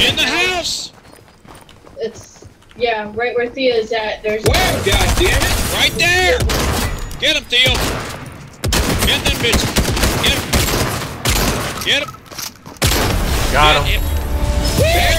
In the house! It's yeah, right where Thea is at. There's Where, God damn it! Right there! Get him, Theo! Get that bitch! Get him! Get him! Got Get him.